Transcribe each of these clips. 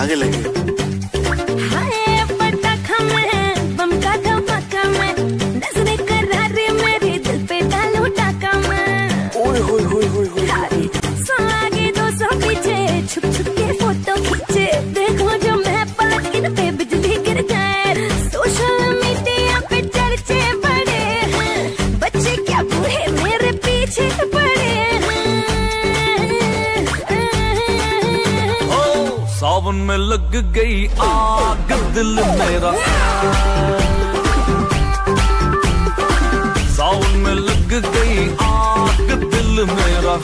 ஆகலைங்க सावन में लग गई आग दिल मेरा सावन में लग गई आग दिल मेरा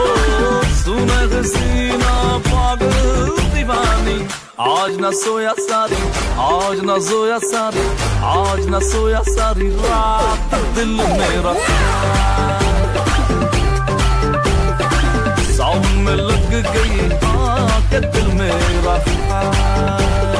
ओ सुन सीना पागल दीवानी आज ना सोया सारी आज ना सोया सारी आज ना सोया सारी रात दिल मेरा कि दिल मेरा था